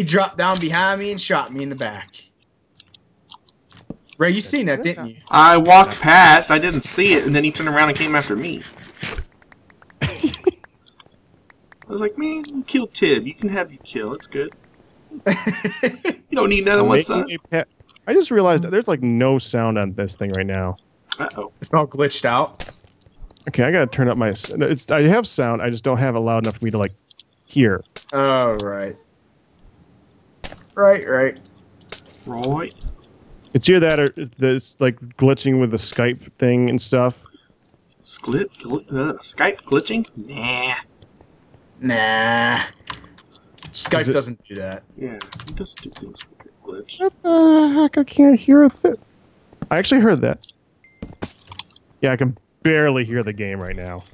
he dropped down behind me and shot me in the back. Ray, you seen that, didn't you? I walked past, I didn't see it, and then he turned around and came after me. I was like, man, you killed Tib. You can have your kill. It's good. You don't need another one, Making son. I just realized that there's like no sound on this thing right now. Uh-oh. It's all glitched out. Okay, I gotta turn up my. It's I have sound. I just don't have it loud enough for me to like hear. Oh, right. Right, right. Roy. It's either that or this like glitching with the Skype thing and stuff. Sklit, gl- uh, Skype glitching? Nah. Nah. Skype it- doesn't do that. Yeah, he does do things with it. Glitch. What the heck? I can't hear a thing. I actually heard that. Yeah, I can barely hear the game right now.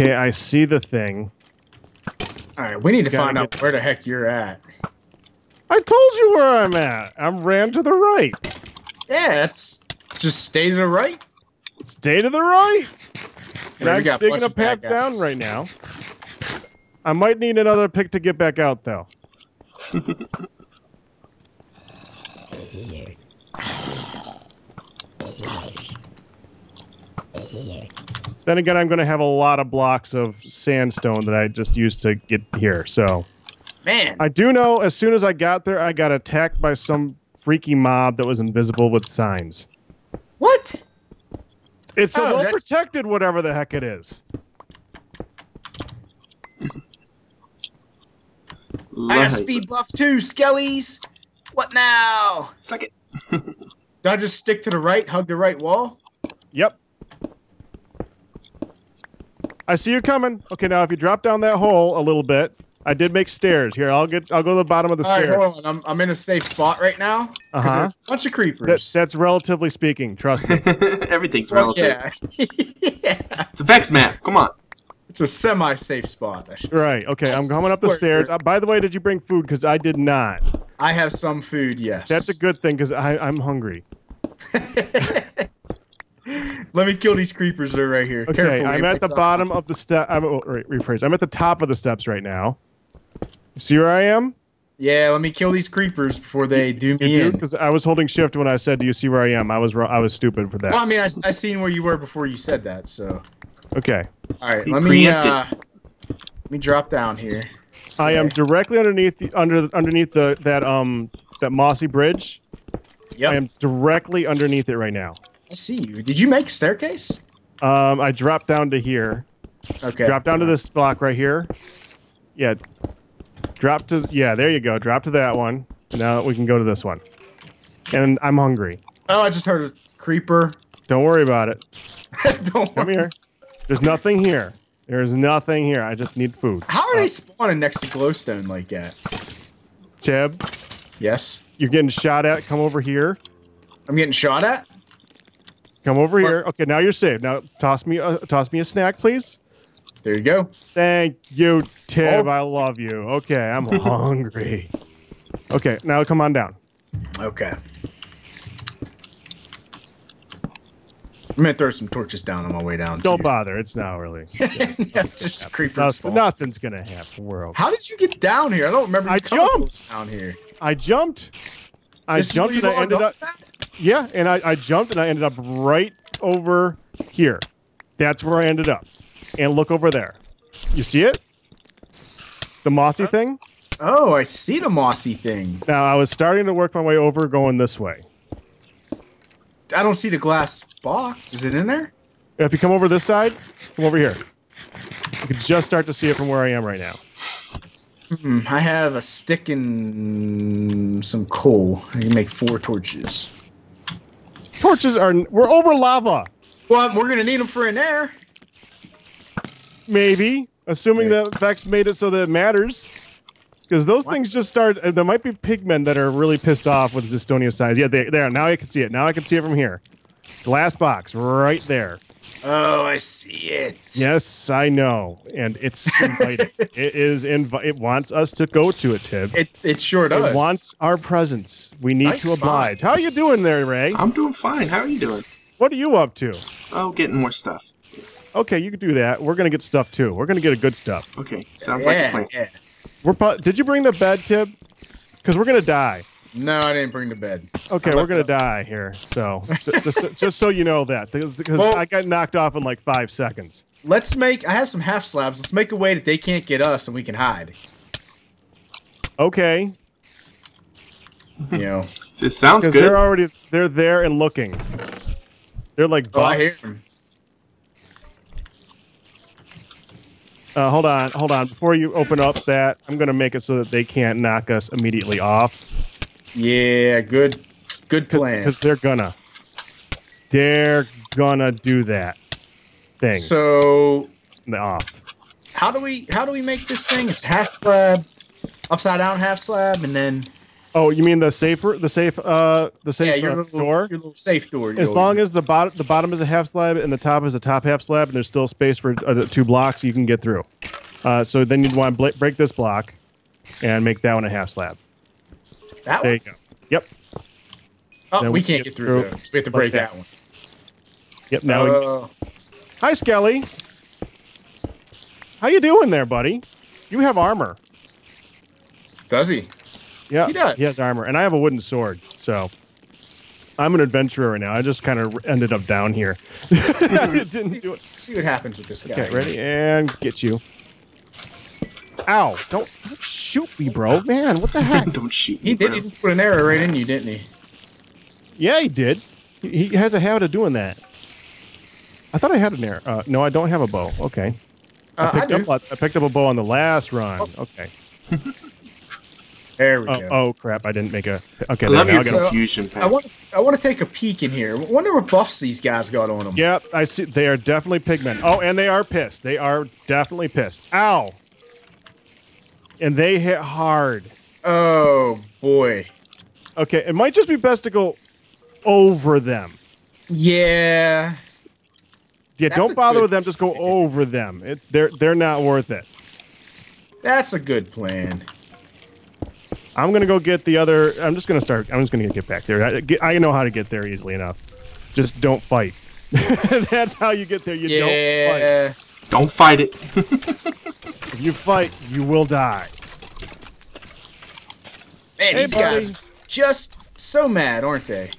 Okay, I see the thing. All right, we need to Gotta find out where the heck you're at. I told you where I'm at. I'm ran to the right. Yeah, that's just stay to the right. Stay to the right. And we I'm got a digging bunch a of path down right now. I might need another pick to get back out, though. then again, I'm going to have a lot of blocks of sandstone that I just used to get here. So Man, I do know as soon as I got there, I got attacked by some freaky mob that was invisible with signs. what? It's a Oh, well that's- protected, whatever the heck it is. I got speed buff too, Skellies. What now? Suck it. Do I just stick to the right, hug the right wall? Yep. I see you coming. Okay, now if you drop down that hole a little bit, I did make stairs. Here, I'll get. I'll go to the bottom of the All right, stairs. hold on. I'm, I'm in a safe spot right now. Uh-huh. there's a bunch of That, creepers. that's relatively speaking. Trust me. Everything's relative. yeah. yeah. It's a Vechs map. Come on. It's a semi-safe spot. I, should say. right. Okay, I'm coming up the stairs. Uh, by the way, did you bring food? Because I did not. I have some food. Yes. That's a good thing because I'm hungry. Let me kill these creepers that are right here. Okay, Careful, I'm at the bottom of the step. I'm oh, right, rephrase. I'm at the top of the steps right now. See where I am? Yeah, let me kill these creepers before they do me in. Because I was holding shift when I said, "Do you see where I am?" I was I was stupid for that. Well, I mean, I, I seen where you were before you said that. So, Okay. all right, He let me uh, let me drop down here. I am directly underneath the under underneath the that um that mossy bridge. Yep, I I, am directly underneath it right now. See you. Did you make staircase? Um, I dropped down to here. Okay. Drop down to this block right here. Yeah. Drop to yeah. There you go. Drop to that one. Now we can go to this one. And I'm hungry. Oh, I just heard a creeper. Don't worry about it. Don't Come worry. here. There's nothing here. There's nothing here. I just need food. How are they spawning next to glowstone like that? Cheb, Yes, you're getting shot at. Come over here. I'm getting shot at. Come over here. Okay, now you're safe. Now toss me a toss me a snack, please. There you go. Thank you, Tib. Oh. I love you. Okay, I'm hungry. Okay, now come on down. Okay. I'm gonna throw some torches down on my way down. Don't bother. It's not really. yeah, just creepers. Nothing, nothing's gonna happen. We're. How did you get down here? I don't remember. I jumped. down here. I jumped. I This jumped and I ended up. off at? Yeah, and I, I jumped and I ended up right over here. That's where I ended up. And look over there. You see it? The mossy thing? Oh, I see the mossy thing. Now I was starting to work my way over going this way. I don't see the glass box. Is it in there? If you come over this side, come over here. You can just start to see it from where I am right now. Hmm, I have a stick and some coal. I can make four torches. Torches are we're over lava. Well, we're gonna need them for an air. Maybe, assuming that Vechs made it so that it matters. Because those things just start. uh, There might be pigmen that are really pissed off with Zistonia size. Yeah, they, there. Now I can see it. Now I can see it from here. Glass box right there. Oh, I see it. Yes, I know, and it's inviting. it is invi- It wants us to go to it, Tib. It it sure does. It wants our presence. We need Nice to oblige. How you doing there, Ray? I'm doing fine. How are you doing? What are you up to? Oh, getting more stuff. Okay, you can do that. We're gonna get stuff too. We're gonna get a good stuff. Okay, sounds like a Yeah, plan. yeah. We're. pro- Did you bring the bed, Tib? Because we're gonna die. No, I didn't bring the bed. Okay, we're gonna it die here. So just, so- just so you know that, because Well- I got knocked off in like five seconds. Let's make. I have some half slabs. Let's make a way that they can't get us and we can hide. Okay, You know. It sounds good. they're already they're there and looking. They're like, Oh, I hear him. uh, hold on, hold on. Before you open up that, I'm gonna make it so that they can't knock us immediately off. Yeah, good, good plan. because they're gonna they're gonna do that thing So, off how do we how do we make this thing? It's half slab, upside down half slab, and then oh you mean the safer the safe uh the safe yeah, your uh, little door your little safe door. as long as the bottom the bottom is a half slab and the top is a top half slab and there's still space for uh, two blocks you can get through uh, so then you'd want to break this block and make that one a half slab that there one. you go yep Oh, then we we can't get get through. through those. We have to break that. that one. yep now we, Uh, hi skelly how you doing there buddy you have armor does he? Yeah, He does. He has armor, and I have a wooden sword. So I'm an adventurer right now. I just kind of ended up down here. Didn't do it. See what happens with this guy. Okay, ready and get you. Ow! Don't, don't shoot me, bro. Man, what the heck? Don't shoot He me, did. bro. He put an arrow right in you, didn't he? yeah, he did. He, he has a habit of doing that. I thought I had an arrow. Uh, no, I don't have a bow. Okay. Uh, I, picked do. Oh. up, I picked up a bow on the last run. Okay. There we Oh, go. oh crap! I didn't make a. Okay, I there, love now your I gotta- So, confusion I pack. want. I want to take a peek in here. Wonder what buffs these guys got on them. Yep, I see. They are definitely pigmen. Oh, and they are pissed. They are definitely pissed. Ow! And they hit hard. Oh boy. Okay, it might just be best to go over them. Yeah. Yeah, That's don't bother with them. Just go over them. It, they're they're not worth it. That's a good plan. I'm gonna go get the other. I'm just gonna start. I'm just gonna get back there. I, get- I know how to get there easily enough. Just don't fight. That's how you get there. You don't fight. Yeah. Don't fight it. If you fight, you will die. Man, Hey, these buddy. guys just so mad, aren't they?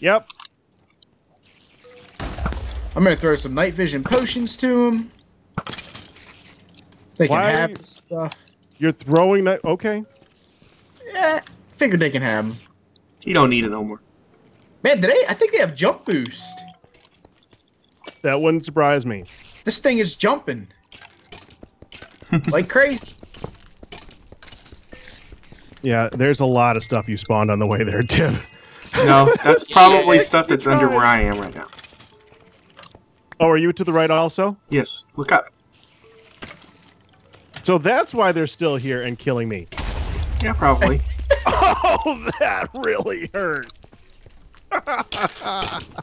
Yep. I'm gonna throw some night vision potions to them. They can Why are have you, stuff. You're throwing that. Okay. Yeah, figured they can have them. You don't need it no more. Man, did they? I think they have jump boost. That wouldn't surprise me. This thing is jumping like crazy. Yeah, there's a lot of stuff you spawned on the way there, Tim. No, that's probably Yeah, stuff that's under where I am right now. Oh, are you to the right also? Yes, look up. So that's why they're still here and killing me. Yeah, probably. Oh, that really hurt.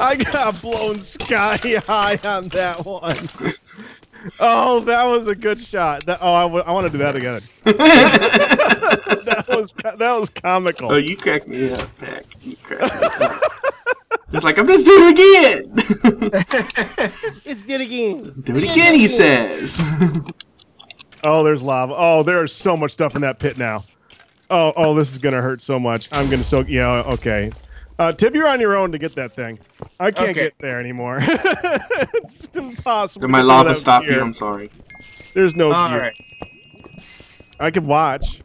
I got blown sky high on that one. Oh, that was a good shot. That, oh, I want to do that again. that was that was comical. oh, you cracked me up, Pack. You cracked me up. It's like, I'm just doing it again. It's did again. Do it again, he says. Oh, there's lava. Oh, there's so much stuff in that pit now. Oh, oh, this is gonna hurt so much. I'm gonna soak. Yeah, okay. Uh, Tib, you're on your own to get that thing. I can't Okay. get there anymore. it's just impossible. Did my lava that stop you? I'm sorry. There's no. All gear. right. I can watch.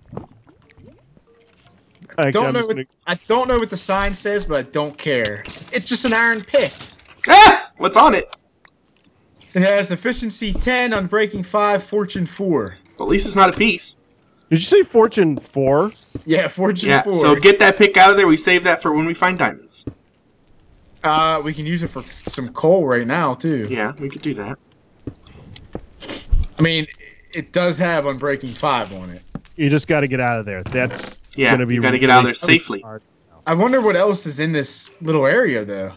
Actually, Don't I'm know. What, gonna- I don't know what the sign says, but I don't care. It's just an iron pick. Ah! What's on it? It has efficiency 10, unbreaking 5, fortune 4. Well, at least it's not a piece. Did you say Fortune Four? Yeah, fortune Yeah, 4. so get that pick out of there. We save that for when we find diamonds. uh, we can use it for some coal right now, too. Yeah, we could do that. I mean, it does have unbreaking 5 on it. You just got to get out of there. That's Yeah, gonna be you gotta get out of there safely. hard. I wonder what else is in this little area, though.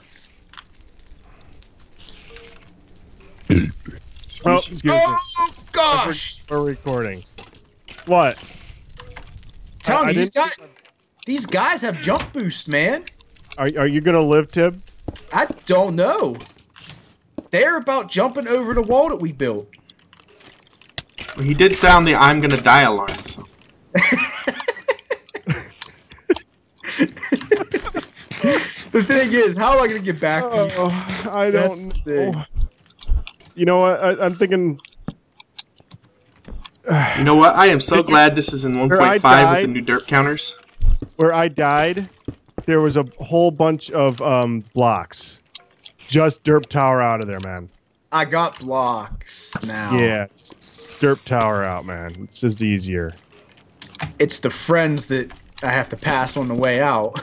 Oh. Oh, gosh! We're recording. What? Tell me, these didn't- guys, these guys have jump boost, man. Are, are you gonna live, Tib? I don't know. They're about jumping over the wall that we built. He did sound the "I'm gonna die" alarm. So The thing is, how am I gonna get back you? Oh, I don't know. You know what? I, I'm thinking. You know what? I am so Did you- glad this is in 1.5 with the new derp counters. where I died, there was a whole bunch of um, blocks. Just derp tower out of there, man. I got blocks now. Yeah, just derp tower out, man. It's just easier. It's the friends that I have to pass on the way out.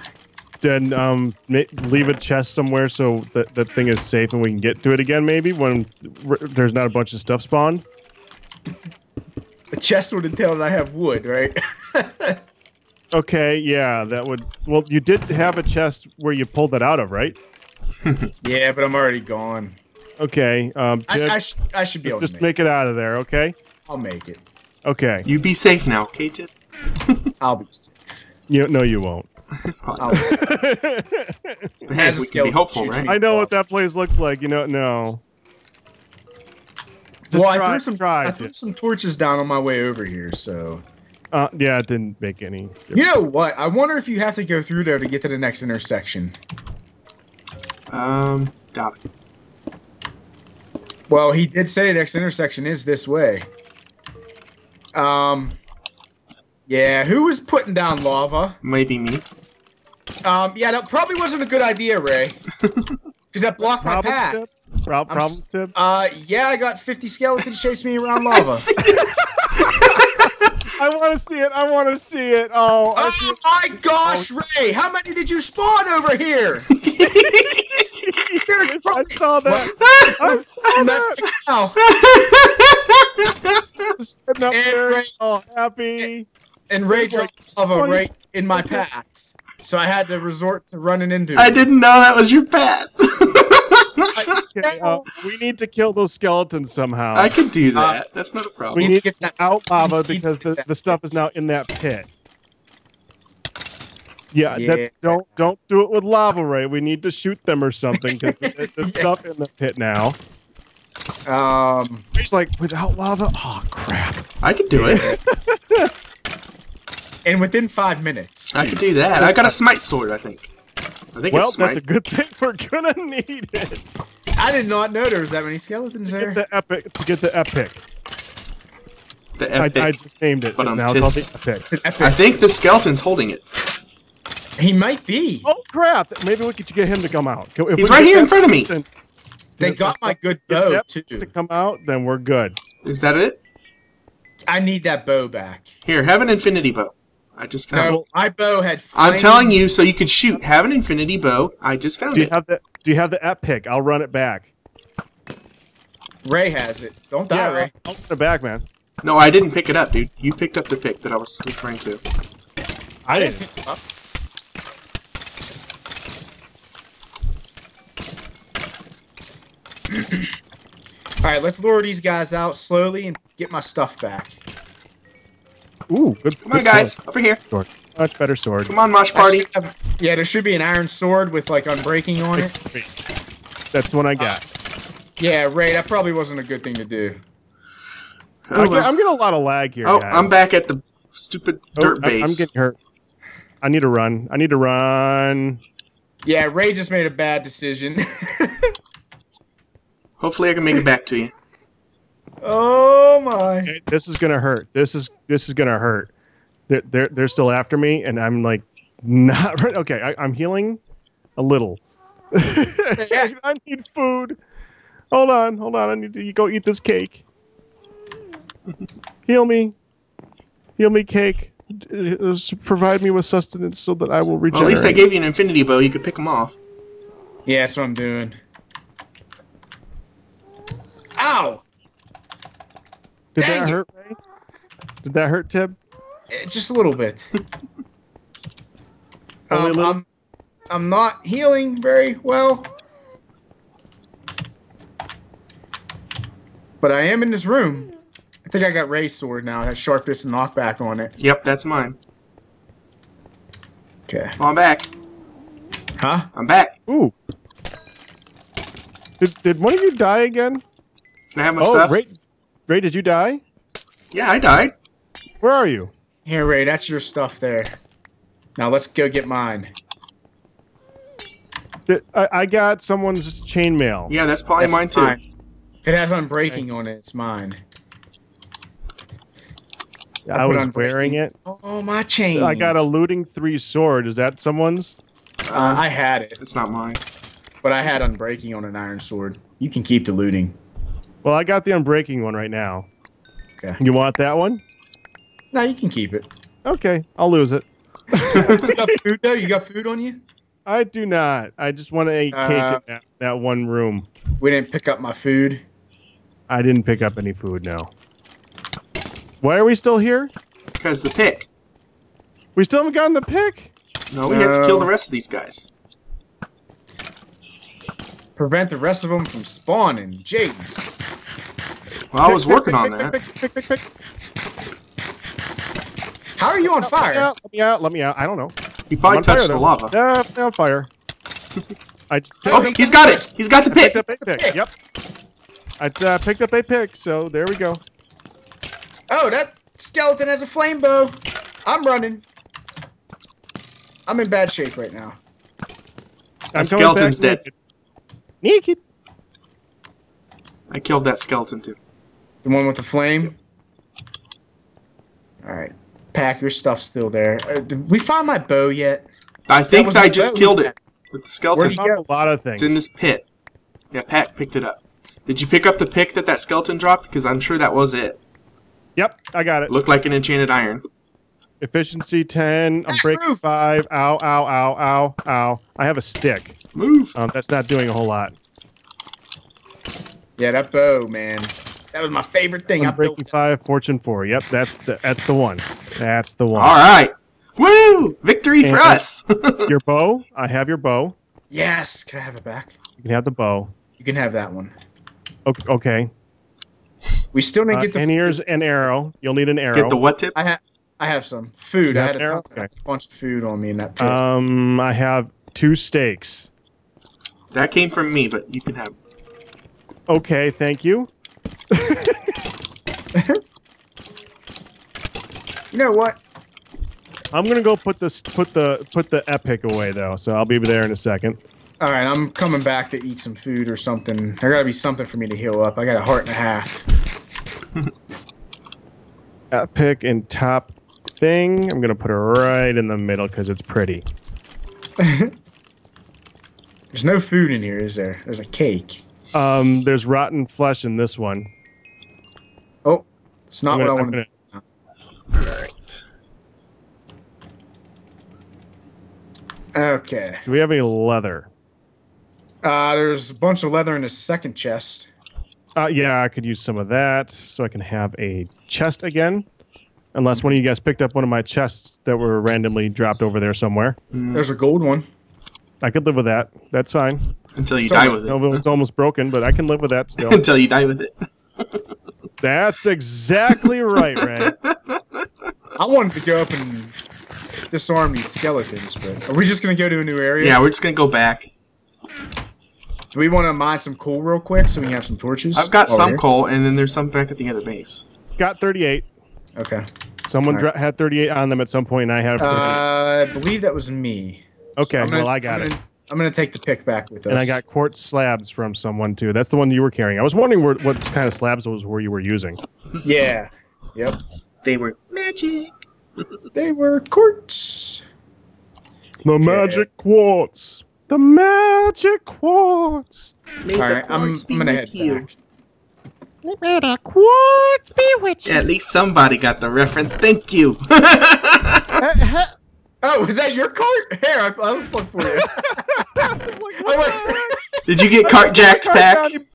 Then um, leave a chest somewhere so that that thing is safe and we can get to it again. Maybe when r- there's not a bunch of stuff spawned. The chest would entail that I have wood, right? Okay, yeah, that would. Well, you did have a chest where you pulled that out of, right? yeah, but I'm already gone. Okay, um, I, I, sh- I should be able just to make, make it out of there. Okay, I'll make it. okay. You be safe now, okay, Tip? I'll be safe. You no, you won't. I'll, But hey, As a we can be skeleton hopeful, right? I know what that place looks like. You know, no. Just well, I try- threw some try I it. threw some torches down on my way over here, so Uh, yeah, it didn't make any. you know what? I wonder if you have to go through there to get to the next intersection. Um, doubt it. Well, he did say the next intersection is this way. Um, yeah, who was putting down lava? Maybe me. Um, yeah, that probably wasn't a good idea, Ray, because that blocked my path. Tip? Pro- I'm problem, s- Tip? Uh, yeah, I got 50 skeletons chasing me around lava. I want to see it. I want to see it. Oh, I see Oh my gosh, Ray! How many did you spawn over here? There's it. I probably saw that. I saw that. now. Sitting up And there, Ray- all happy. And Ray There's like dropped lava 20 right in my path, so I had to resort to running into I didn't know that was your path. Okay, uh, we need to kill those skeletons somehow. I can do that. That's not a problem. we need to get get that- out lava because the, the stuff is now in that pit. Yeah, Yeah. that's don't don't do it with lava, Ray. We need to shoot them or something because there's Yeah. stuff in the pit now. Um, He's like, without lava? Oh crap! I could do it. and within five minutes. I could do that. I got a smite sword, I think. I think Well, it's that's a good thing. We're gonna need it I did not know there was that many skeletons to there. get the epic. To get the epic, the I, epic. I just named it. But It's I'm now called tis- the epic. I think the skeleton's holding it. He might be. Oh crap! Maybe we could get him to come out. If He's right here in front of me. They got my good bow that too. To come out, then we're good. Is that it? I need that bow back. Here, have an infinity bow. I just found No, it. my bow had. I'm telling you, so you could shoot. Have an infinity bow. I just found it. Do you it. have the Do you have the epic? I'll run it back. Ray has it. Don't die, Yeah, Ray. I'll run it back, man. No, I didn't pick it up, dude. You picked up the pick that I was referring to. I didn't. All right, let's lure these guys out slowly and get my stuff back. Ooh, good. Come on, guys. Sword. Over here. sword. Much better sword. Come on, Mosh Party. have- yeah, there should be an iron sword with like unbreaking on it. That's what I got. Uh, yeah, Ray, that probably wasn't a good thing to do. Oh, I get, well. I'm getting a lot of lag here. Oh, guys. I'm back at the stupid Oh, dirt I- base. I'm getting hurt. I need to run. I need to run. Yeah, Ray just made a bad decision. Hopefully, I can make it back to you. Oh my. Okay, This is gonna hurt. This is this is gonna hurt. They're they're, they're still after me, and I'm like not right. Okay, I, I'm healing a little. I need food. Hold on, hold on. I need to go eat this cake. Heal me. Heal me, cake. Provide me with sustenance so that I will Well, regenerate. at least I gave you an infinity bow. You could pick them off. Yeah, that's what I'm doing. Ow! Did Dang that it. hurt, Ray? Did that hurt, Tib? Eh, Just a little bit. Um, little? I'm, I'm not healing very well. But I am in this room. I think I got Ray's sword now. It has sharpness and knockback on it. Yep, that's mine. Okay. Oh, I'm back. Huh? I'm back. Ooh. Did, did one of you die again? Can I have my oh, stuff? Ray, Ray, did you die? Yeah, I died. Where are you? Here, Ray, that's your stuff there. Now let's go get mine. I, I got someone's chainmail. Yeah, that's probably That's mine too. mine. If it has unbreaking on it, it's mine. I put was wearing it. Oh, my chain. I got a looting three sword. Is that someone's? Uh, I had it, It's not mine. but I had unbreaking on an iron sword. You can keep the looting. Well, I got the unbreaking one right now. Okay. You want that one? No, you can keep it. Okay, I'll lose it. You got food though? You got food on you? I do not. I just want to eat cake Uh, in that, that one room. We didn't pick up my food. I didn't pick up any food, no. Why are we still here? Because the pick. We still haven't gotten the pick? No, we had to kill the rest of these guys. Prevent the rest of them from spawning. Jeez. Well, I was Pick, working pick, on pick, that. Pick, pick, pick, pick, pick. How are you on Let me fire? out, let me out, let me out. I don't know. He probably On fire, touched the though. lava. Yeah, I'm on fire. I Oh, he- he's got it! He's got the pick! picked up a pick. Yep. I uh, picked up a pick, so there we go. Oh, that skeleton has a flame bow. I'm running. I'm in bad shape right now. That skeleton's dead. naked. Naked. I killed that skeleton too. The one with the flame. All right. Pack your stuff still there. Uh, did we find my bow yet? I think was I just bow. killed it with the skeleton. Where'd skeleton. he Found a lot of things. It's in this pit. Yeah, Pat picked it up. Did you pick up the pick that that skeleton dropped? Because I'm sure that was it. Yep, I got it. Looked like an enchanted iron. Efficiency 10. I'm Ah, breaking roof. 5. Ow, ow, ow, ow, ow. I have a stick. Move. Um, that's not doing a whole lot. Yeah, that bow, man. That was my favorite thing. I I'm breaking 5, fortune 4. Yep, that's the that's the one. That's the one. All right. Woo! Victory for us. Your bow. I have your bow. Yes. Can I have it back? You can have the bow. You can have that one. O- Okay. We still didn't Uh, get the and here's an arrow. You'll need an arrow. Get the what tip? I have I have some food. You I have had a, arrow? Okay. a bunch of food on me in that pit. Um, I have two steaks. That came from me, but you can have. Okay, thank you. you know what? I'm gonna go put this put the put the epic away though, so I'll be there in a second. All right, I'm coming back to eat some food or something. There gotta be something for me to heal up. I got a heart and a half. Epic and top thing. I'm gonna put it right in the middle because it's pretty. There's no food in here, is there? There's a cake. Um, there's rotten flesh in this one. Oh, it's not I'm what I gonna- wanted. gonna- Alright. Okay. do we have any leather? Uh, there's a bunch of leather in the second chest. Uh, yeah, I could use some of that so I can have a chest again. Unless one of you guys picked up one of my chests that were randomly dropped over there somewhere. There's a gold one. I could live with that. That's fine. Until you So- die with it. No, it's almost broken, but I can live with that still. Until you die with it. That's exactly right, Ray. I wanted to go up and disarm these skeletons, but are we just gonna go to a new area? Yeah, we're just gonna go back. Do we want to mine some coal real quick so we can have some torches? I've got some here? coal, and then there's some back at the other base. Got 38. Okay. Someone Alright. dra- had 38 on them at some point, and I had Uh, I believe that was me. Okay, I'm gonna- well, I got I'm it. gonna, I'm gonna take the pick back with us. And I got quartz slabs from someone, too. That's the one you were carrying. I was wondering where, what kind of slabs those were you were using. Yeah. Yep. They were magic. They were quartz. The magic quartz. The magic quartz. May All the right, I'm, be I'm gonna with head you. back. Made a quartz bewitched. At least somebody got the reference. Thank you. Oh, was that your cart? Here, I, I'll look for you. I went- oh, Did you get cart jacked Cart back? down, you